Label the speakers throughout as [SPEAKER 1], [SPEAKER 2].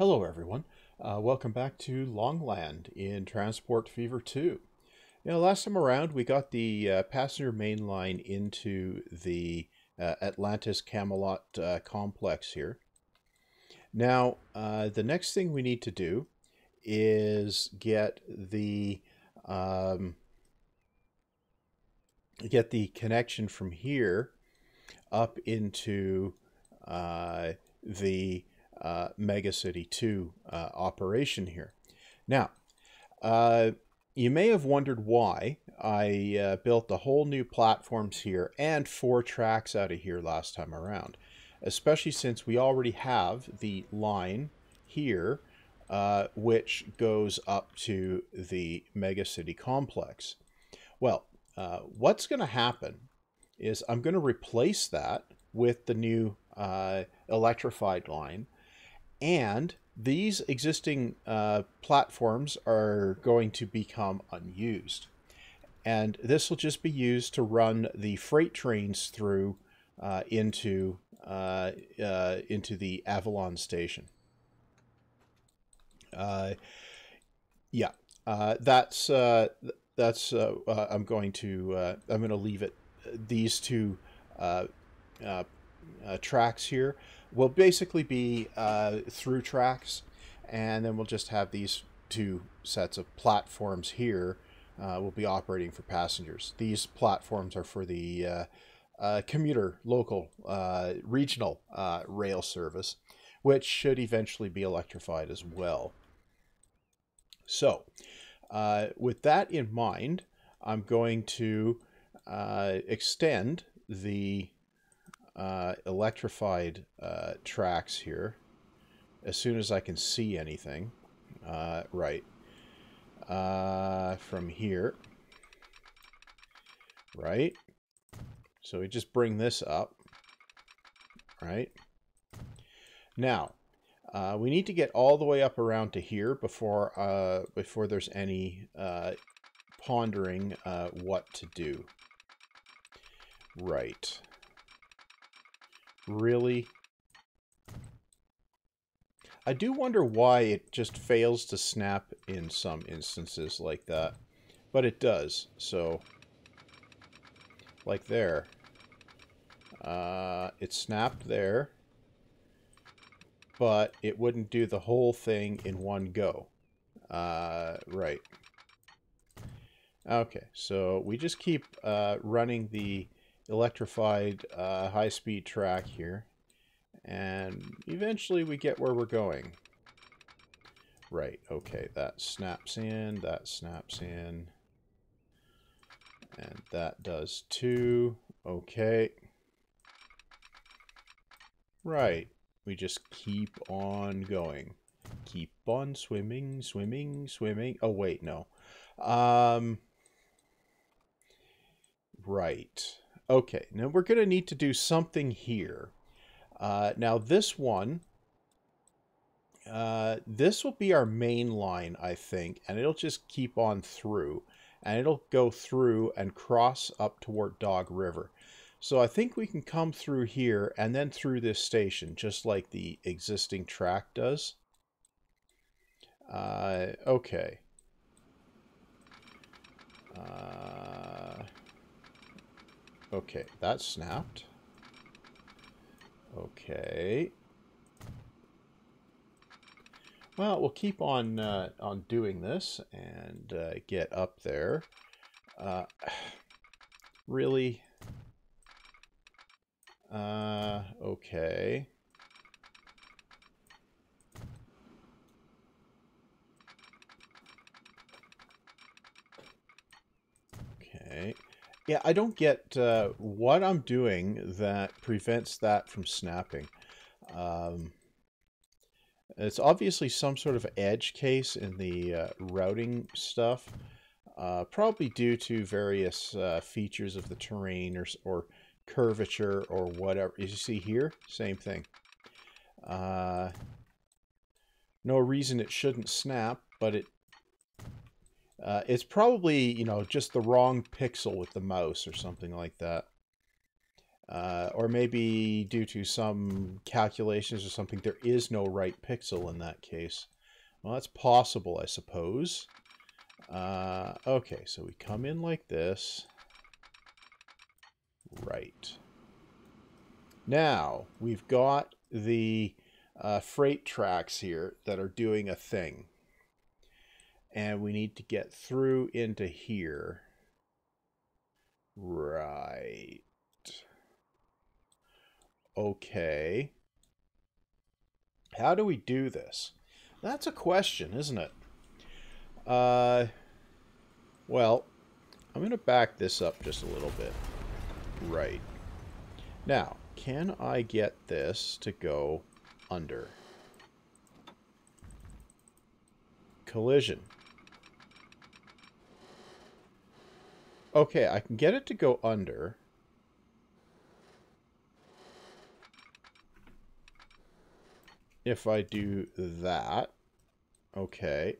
[SPEAKER 1] Hello everyone, uh, welcome back to Longland in Transport Fever 2. You know, last time around we got the uh, passenger main line into the uh, Atlantis Camelot uh, complex here. Now, uh, the next thing we need to do is get the um, get the connection from here up into uh, the uh, Megacity 2 uh, operation here. Now, uh, you may have wondered why I uh, built the whole new platforms here and four tracks out of here last time around, especially since we already have the line here uh, which goes up to the Megacity complex. Well, uh, what's going to happen is I'm going to replace that with the new electrified line. And these existing uh, platforms are going to become unused. And this will just be used to run the freight trains through uh, into, uh, uh, into the Avalon station. Uh, yeah, that's, that's I'm going to, I'm going to leave it, these two uh, uh, tracks here will basically be uh, through tracks, and then we'll just have these two sets of platforms here uh, will be operating for passengers. These platforms are for the uh, uh, commuter, local, regional rail service, which should eventually be electrified as well. So, with that in mind, I'm going to extend the uh, electrified uh, tracks here as soon as I can see anything. Uh, right. Uh, from here. Right. So we just bring this up. Right. Now, uh, we need to get all the way up around to here before uh, before there's any uh, pondering uh, what to do. Right. Really? I do wonder why it just fails to snap in some instances like that. But it does, so... Like there. Uh, it snapped there. But it wouldn't do the whole thing in one go. Uh, right. Okay, so we just keep uh, running the electrified uh, high-speed track here. And eventually we get where we're going. Right, okay, that snaps in, that snaps in. And that does too. Okay. Right, we just keep on going. Keep on swimming, swimming, swimming. Oh, wait, no. Um, right. Okay, now we're going to need to do something here. Uh, now this one, uh, this will be our main line, I think, and it'll just keep on through. And it'll go through and cross up toward Dog River. So I think we can come through here and then through this station, just like the existing track does. Uh, okay. Uh, Okay, that snapped. Okay. Well, we'll keep on uh, on doing this and uh, get up there. Uh, really? Uh, okay. Okay. Yeah, I don't get uh, what I'm doing that prevents that from snapping. Um, it's obviously some sort of edge case in the uh, routing stuff, uh, probably due to various uh, features of the terrain or, or curvature or whatever. As you see here, same thing. Uh, no reason it shouldn't snap, but it uh, it's probably, you know, just the wrong pixel with the mouse or something like that. Uh, or maybe due to some calculations or something, there is no right pixel in that case. Well, that's possible, I suppose. Uh, okay, so we come in like this. Right. Now, we've got the uh, freight tracks here that are doing a thing. And we need to get through into here. Right. Okay. How do we do this? That's a question, isn't it? Uh, well, I'm going to back this up just a little bit. Right. Now, can I get this to go under? Collision. Okay, I can get it to go under. If I do that. Okay.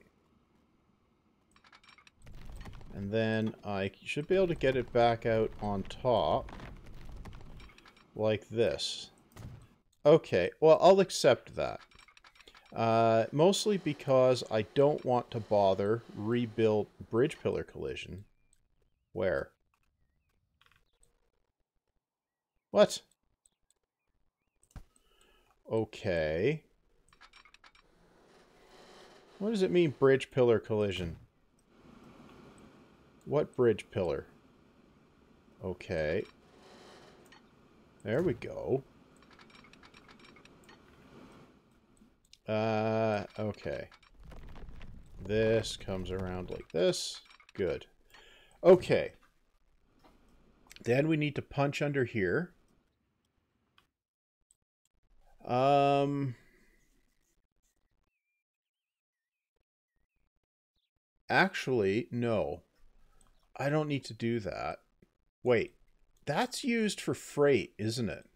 [SPEAKER 1] And then I should be able to get it back out on top. Like this. Okay, well, I'll accept that. Uh, mostly because I don't want to bother rebuild bridge pillar collision. Where? What? Okay. What does it mean, bridge pillar collision? What bridge pillar? Okay. There we go. Uh, okay. This comes around like this. Good. Okay. Then we need to punch under here. Um... Actually, no. I don't need to do that. Wait, that's used for freight, isn't it?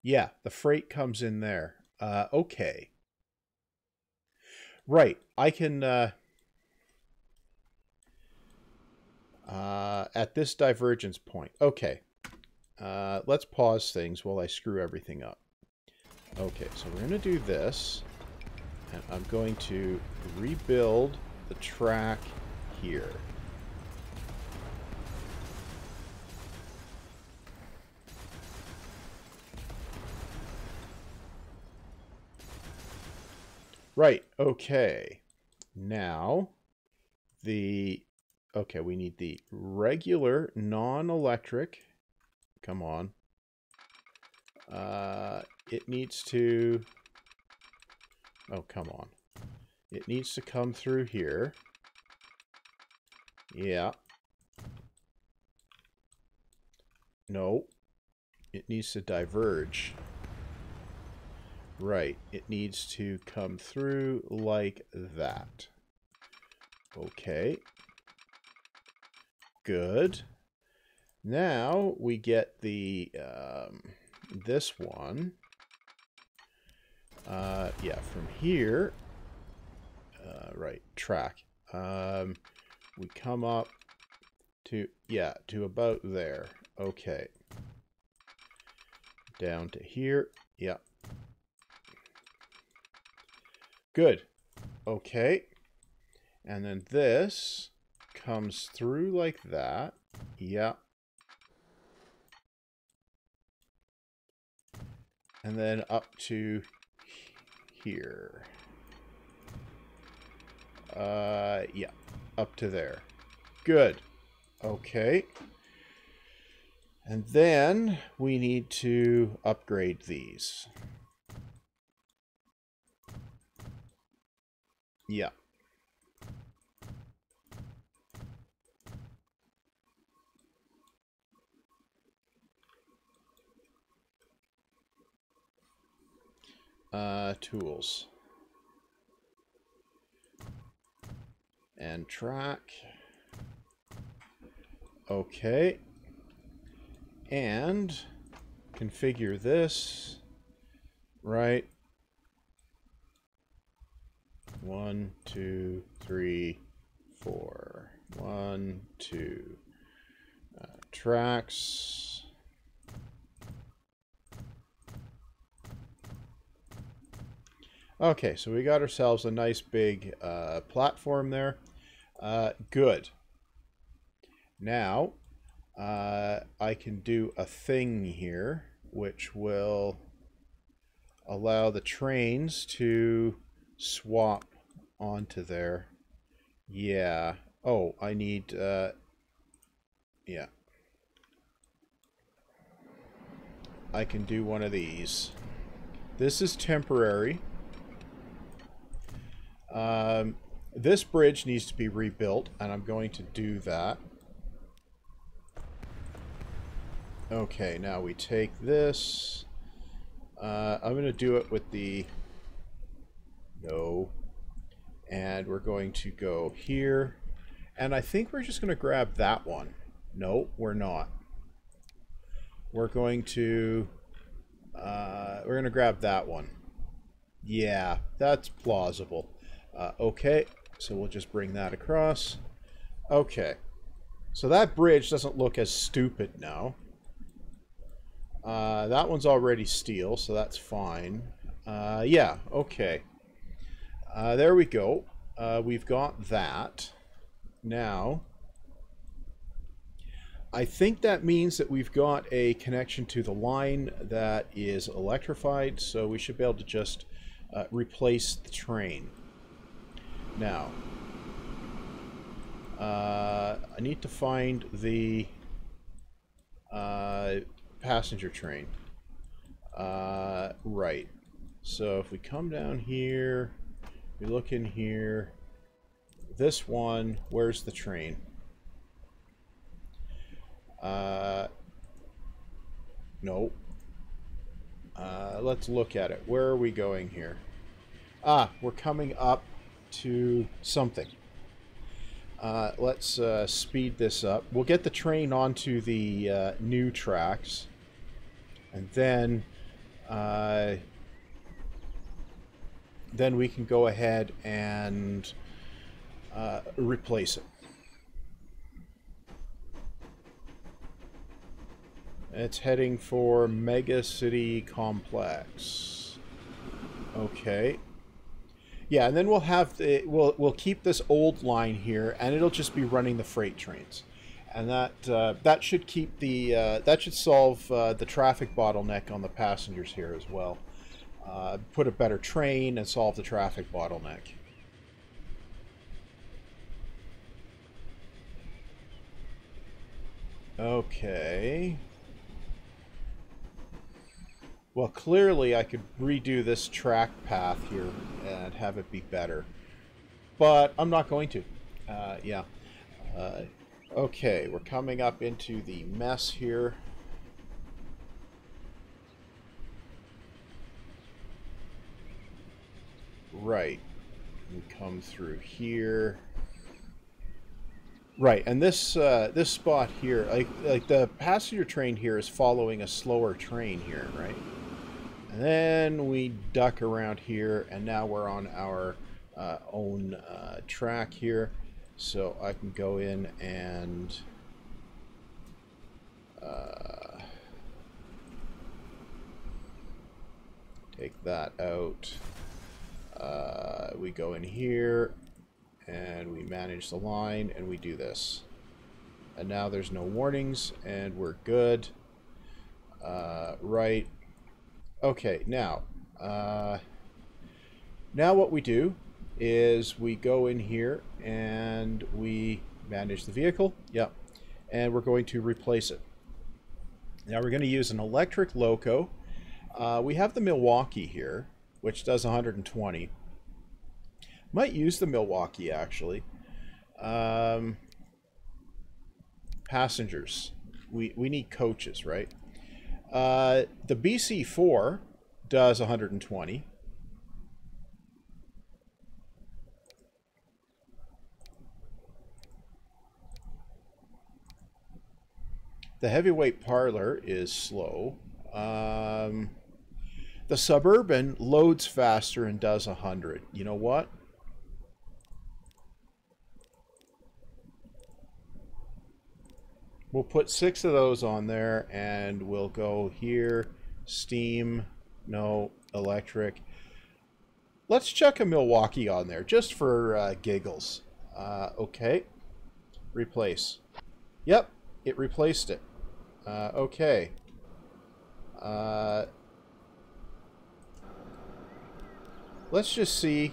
[SPEAKER 1] Yeah, the freight comes in there. Uh, okay. Right, I can... Uh, uh, at this divergence point. Okay. Uh, let's pause things while I screw everything up. Okay, so we're going to do this. And I'm going to rebuild the track here. Right, okay. Now, the... Okay, we need the regular non-electric. Come on. Uh, it needs to... Oh, come on. It needs to come through here. Yeah. No. It needs to diverge. Right. It needs to come through like that. Okay. Good. Now we get the um, this one. Uh, yeah, from here. Uh, right, track. Um, we come up to, yeah, to about there. Okay. Down to here. Yeah. Good. Okay. And then this comes through like that. Yeah. And then up to here. Uh, yeah. Up to there. Good. Okay. And then we need to upgrade these. Yeah. Uh, tools. And track. Okay. And configure this. Right. One, two, three, four. One, two. Uh, tracks. Okay, so we got ourselves a nice big uh, platform there. Uh, good. Now, uh, I can do a thing here, which will allow the trains to swap onto there. Yeah. Oh, I need, uh, yeah. I can do one of these. This is temporary. Um, this bridge needs to be rebuilt, and I'm going to do that. Okay, now we take this. Uh, I'm going to do it with the... No. And we're going to go here. And I think we're just going to grab that one. No, we're not. We're going to... Uh, we're going to grab that one. Yeah, that's plausible. Uh, okay, so we'll just bring that across. Okay. So that bridge doesn't look as stupid now. Uh, that one's already steel, so that's fine. Uh, yeah, okay. Uh, there we go. Uh, we've got that. Now, I think that means that we've got a connection to the line that is electrified, so we should be able to just uh, replace the train. Now, uh, I need to find the uh, passenger train. Uh, right. So if we come down here, we look in here, this one, where's the train? Uh, no. Uh, let's look at it. Where are we going here? Ah, we're coming up to something. Uh, let's uh, speed this up. We'll get the train onto the uh, new tracks. And then... Uh, then we can go ahead and uh, replace it. It's heading for Mega City Complex. Okay. Yeah, and then we'll have the, we'll we'll keep this old line here, and it'll just be running the freight trains, and that uh, that should keep the uh, that should solve uh, the traffic bottleneck on the passengers here as well. Uh, put a better train and solve the traffic bottleneck. Okay. Well, clearly I could redo this track path here and have it be better. But I'm not going to. Uh, yeah. Uh, okay, we're coming up into the mess here. Right. We come through here. Right, and this uh, this spot here, like like the passenger train here is following a slower train here, right? And then we duck around here, and now we're on our uh, own uh, track here. So I can go in and uh, take that out. Uh, we go in here, and we manage the line, and we do this. And now there's no warnings, and we're good. Uh, right, Okay, now, uh, now what we do is we go in here and we manage the vehicle. Yep. And we're going to replace it. Now we're going to use an electric loco. Uh, we have the Milwaukee here, which does 120. Might use the Milwaukee, actually. Um, passengers. We, we need coaches, right? Uh, the BC4 does 120. The heavyweight parlor is slow. Um, the suburban loads faster and does 100. You know what? We'll put six of those on there and we'll go here, steam, no, electric. let's chuck a Milwaukee on there, just for uh, giggles. Uh, okay. Replace. Yep, it replaced it. Uh, okay. Uh, let's just see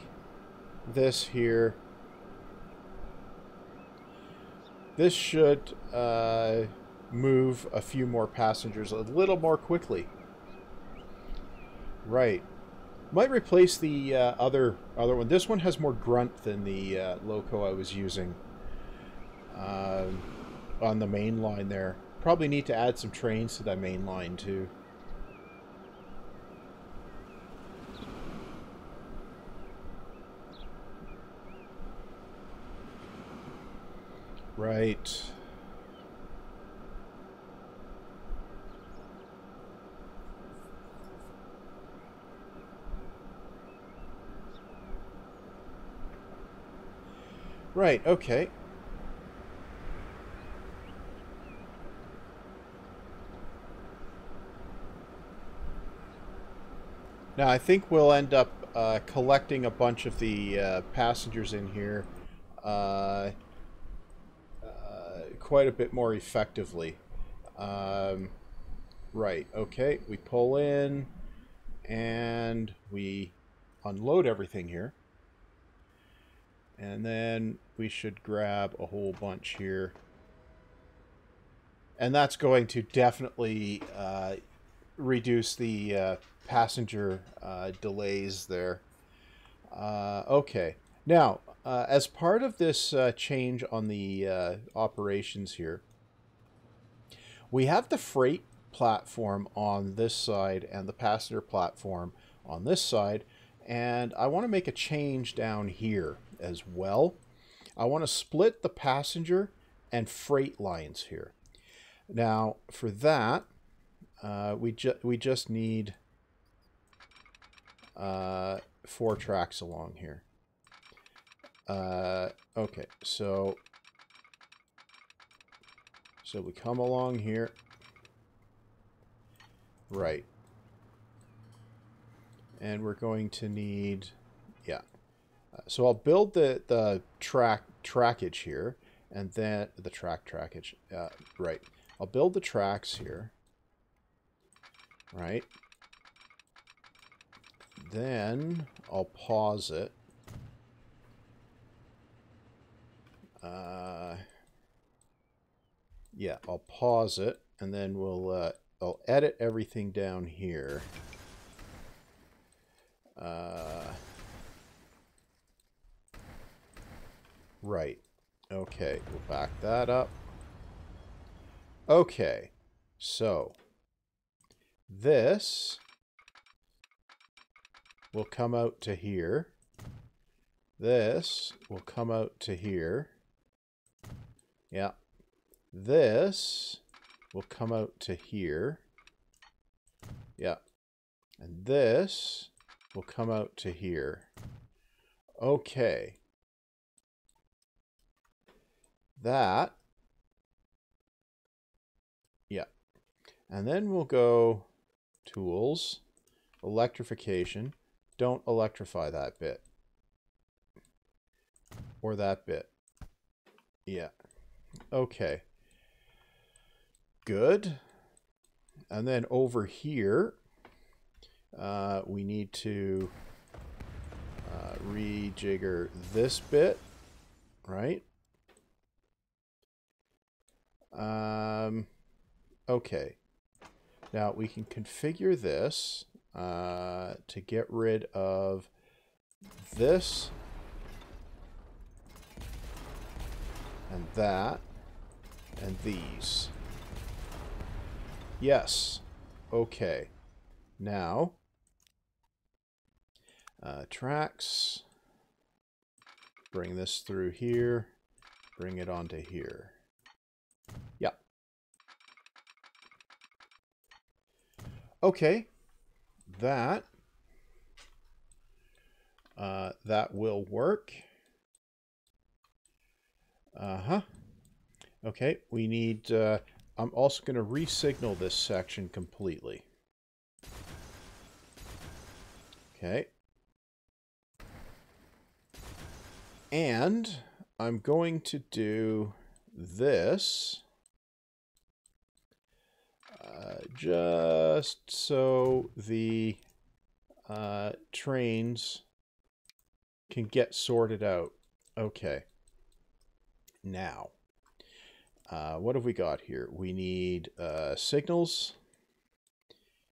[SPEAKER 1] this here. This should uh, move a few more passengers a little more quickly. Right. Might replace the uh, other other one. This one has more grunt than the uh, loco I was using uh, on the main line there. Probably need to add some trains to that main line too. Right. Right, okay. Now, I think we'll end up uh, collecting a bunch of the uh, passengers in here uh, quite a bit more effectively. Um, right, okay, we pull in and we unload everything here. And then we should grab a whole bunch here. And that's going to definitely uh, reduce the uh, passenger uh, delays there. Uh, okay. Now, uh, as part of this uh, change on the operations here, we have the freight platform on this side and the passenger platform on this side. And I want to make a change down here as well. I want to split the passenger and freight lines here. Now, for that, uh, we, ju we just need uh, four tracks along here. Uh, okay, so so we come along here. Right. And we're going to need, yeah, so I'll build the, the track trackage here, and then the track trackage, uh, right. I'll build the tracks here, right. Then I'll pause it. Uh, yeah, I'll pause it, and then we'll uh, I'll edit everything down here. Uh, Right. Okay, we'll back that up. Okay, so this will come out to here. This will come out to here. Yeah. This will come out to here. Yeah. And this will come out to here. Okay that. Yeah. And then we'll go tools, electrification. Don't electrify that bit. Or that bit. Yeah. Okay. Good. And then over here, uh, we need to uh, rejigger this bit, right? Um, okay. Now we can configure this uh, to get rid of this and that and these. Yes. Okay. Now, uh, tracks, bring this through here, bring it onto here. Yep. Okay. That uh, that will work. Uh-huh. Okay, we need, uh, I'm also going to re-signal this section completely. Okay. And I'm going to do this uh, just so the uh, trains can get sorted out. Okay. Now, uh, what have we got here? We need uh, signals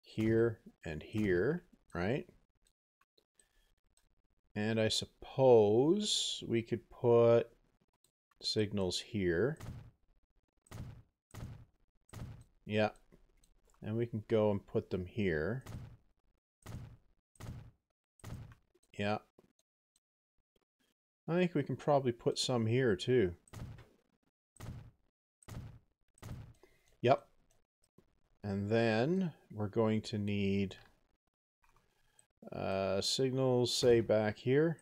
[SPEAKER 1] here and here, right? And I suppose we could put signals here. Yeah. And we can go and put them here. Yeah. I think we can probably put some here too. Yep. And then we're going to need uh, signals, say, back here.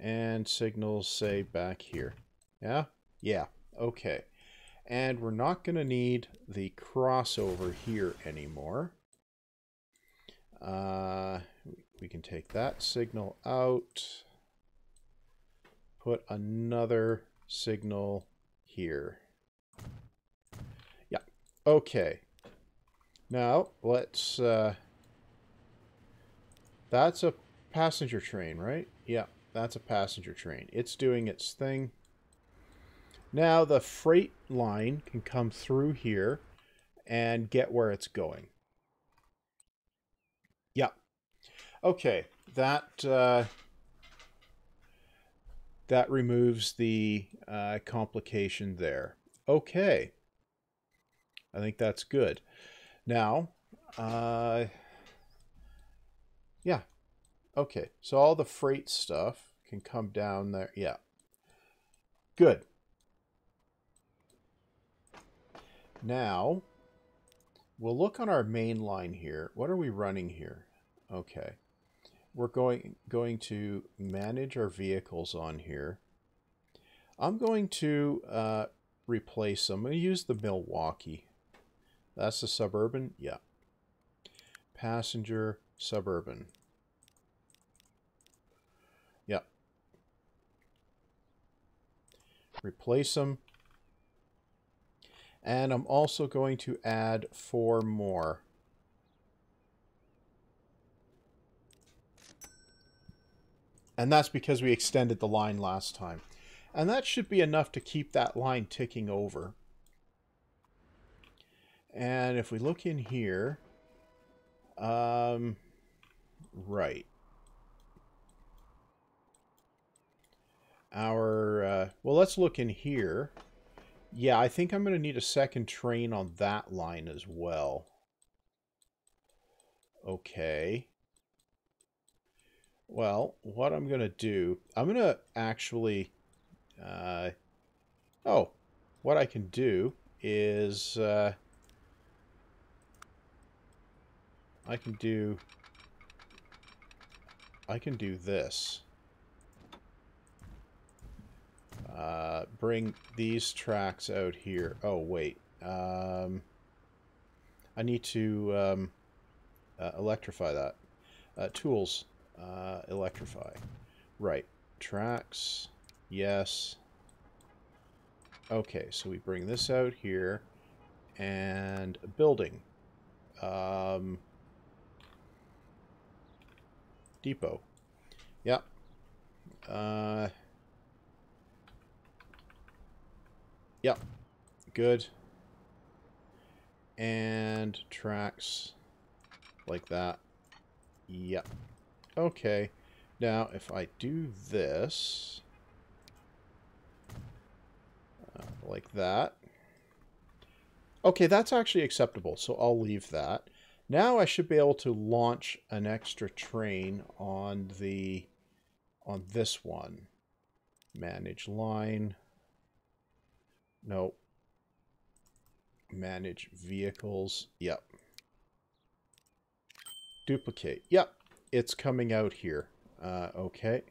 [SPEAKER 1] And signals, say, back here. Yeah? Yeah. Okay. And we're not going to need the crossover here anymore. Uh, we can take that signal out. Put another signal here. Okay. Now, let's... Uh, that's a passenger train, right? Yeah, that's a passenger train. It's doing its thing. Now the freight line can come through here and get where it's going. Yeah. Okay, that uh, that removes the uh, complication there. Okay. I think that's good. Now, uh, yeah. Okay, so all the freight stuff can come down there. Yeah. Good. Now, we'll look on our main line here. What are we running here? Okay. We're going, going to manage our vehicles on here. I'm going to uh, replace them. I'm going to use the Milwaukee. That's the Suburban? Yeah. Passenger Suburban. Yeah. Replace them. And I'm also going to add four more. And that's because we extended the line last time. And that should be enough to keep that line ticking over. And if we look in here, um, right. Our, uh, well, let's look in here. Yeah, I think I'm going to need a second train on that line as well. Okay. Well, what I'm going to do, I'm going to actually, uh, oh, what I can do is, uh, I can do, I can do this. Uh, bring these tracks out here. Oh, wait. Um, I need to um, uh, electrify that. Uh, tools. Uh, electrify. Right. Tracks. Yes. Okay, so we bring this out here. And building. Um, depot. Yep. Uh, Yep. Good. And tracks like that. Yep. Okay. Now, if I do this, uh, like that. Okay, that's actually acceptable, so I'll leave that. Now I should be able to launch an extra train on the on this one. Manage line. No. Manage vehicles. Yep. Duplicate. Yep. It's coming out here. Uh, okay.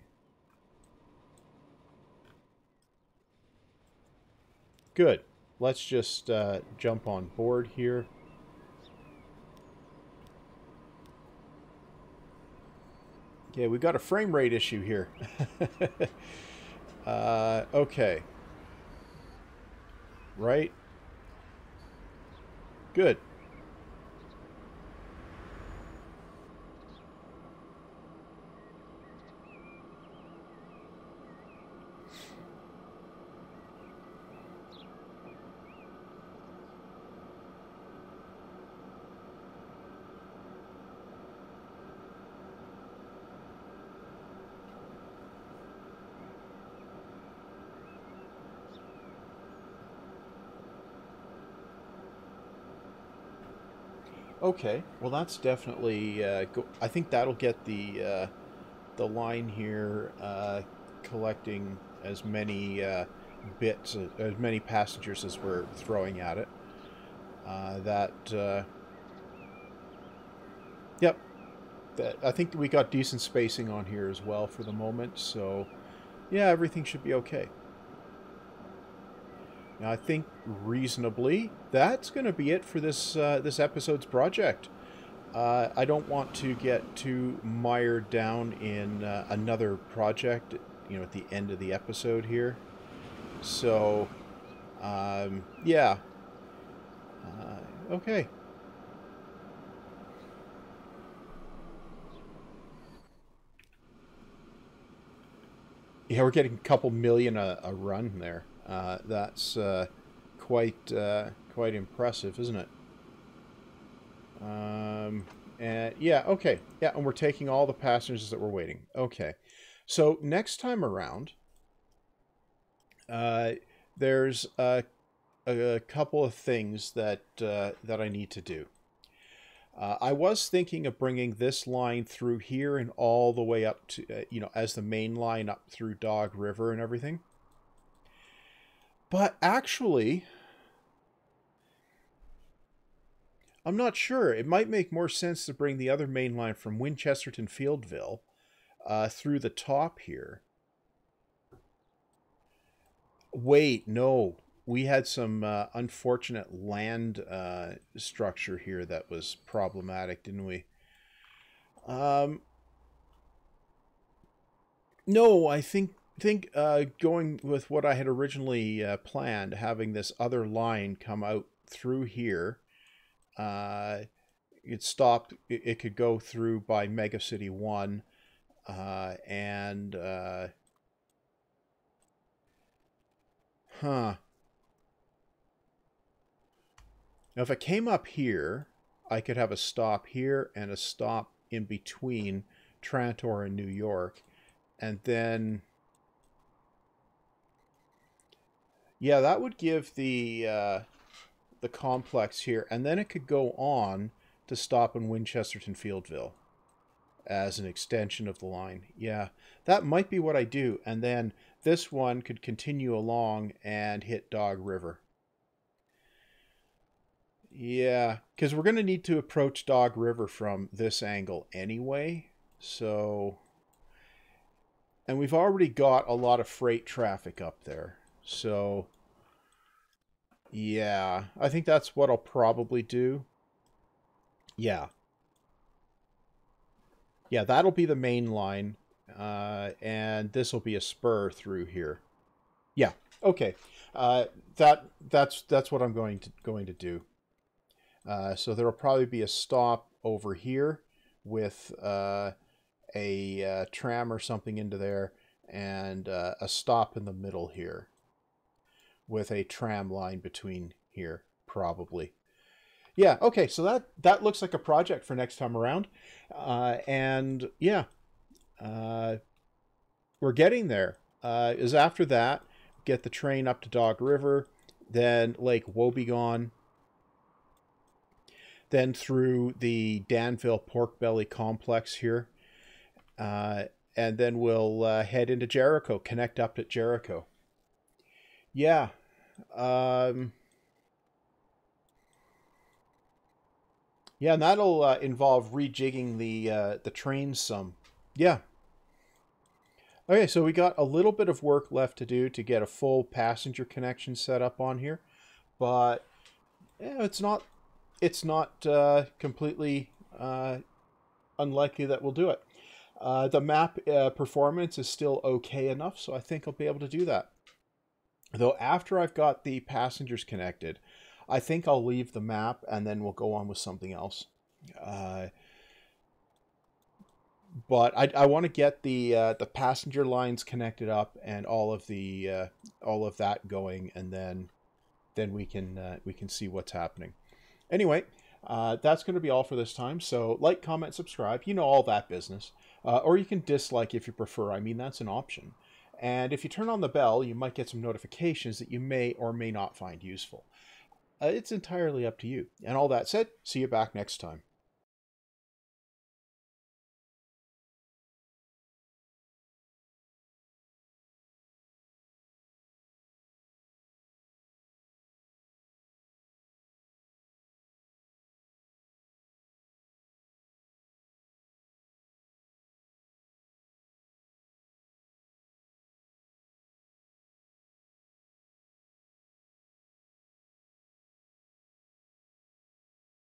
[SPEAKER 1] Good. Let's just uh, jump on board here. Okay, we've got a frame rate issue here. Uh, okay. Right? Good. Okay, well that's definitely. Uh, go- I think that'll get the uh, the line here uh, collecting as many uh, bits, uh, as many passengers as we're throwing at it. Uh, that. Yep. That, I think we got decent spacing on here as well for the moment, so yeah, everything should be okay. Now, I think reasonably that's going to be it for this uh, this episode's project. Uh, I don't want to get too mired down in uh, another project, you know, at the end of the episode here. So, um, yeah. Uh, okay. Yeah, we're getting a couple million a, a run there. Uh, that's uh, quite uh, quite impressive, isn't it? Um, and yeah, okay, yeah, and we're taking all the passengers that we're waiting. Okay, so next time around, uh, there's a, a couple of things that uh, that I need to do. Uh, I was thinking of bringing this line through here and all the way up to, uh, you know, as the main line up through Dog River and everything. But actually, I'm not sure. It might make more sense to bring the other main line from Winchester to Fieldville uh, through the top here. Wait, no. We had some uh, unfortunate land uh, structure here that was problematic, didn't we? Um, no, I think think uh, going with what I had originally uh, planned, having this other line come out through here, uh, it stopped. It, it, could go through by Mega City One, uh, and uh, huh. Now, if it came up here, I could have a stop here and a stop in between Trantor and New York, and then Yeah, that would give the uh, the complex here, and then it could go on to stop in Winchesterton Fieldville as an extension of the line. Yeah, that might be what I do, and then this one could continue along and hit Dog River. Yeah, because we're going to need to approach Dog River from this angle anyway, so... And we've already got a lot of freight traffic up there. So, yeah, I think that's what I'll probably do. Yeah. Yeah, that'll be the main line. Uh, and this will be a spur through here. Yeah, okay. Uh, that that's that's what I'm going to going to do. Uh, so there'll probably be a stop over here with uh, a uh, tram or something into there, and uh, a stop in the middle here with a tram line between here, probably. Yeah, okay, so that, that looks like a project for next time around. Uh, and yeah, uh, we're getting there. Uh, is after that, get the train up to Dog River, then Lake Wobegon, then through the Danville Pork Belly complex here. Uh, and then we'll uh, head into Jericho, connect up at Jericho. Yeah, um, yeah, and that'll uh, involve rejigging the uh, the trains some. Yeah. Okay, so we got a little bit of work left to do to get a full passenger connection set up on here, but yeah, it's not it's not uh, completely uh, unlikely that we'll do it. Uh, the map uh, performance is still okay enough, so I think I'll be able to do that. Though after I've got the passengers connected, I think I'll leave the map and then we'll go on with something else. Uh, but I, I want to get the uh, the passenger lines connected up and all of the uh, all of that going, and then then we can uh, we can see what's happening. Anyway, uh, that's going to be all for this time. So like, comment, subscribe. You know all that business. Uh, or you can dislike if you prefer. I mean, that's an option. And if you turn on the bell, you might get some notifications that you may or may not find useful. Uh, it's entirely up to you. And all that said, see you back next time.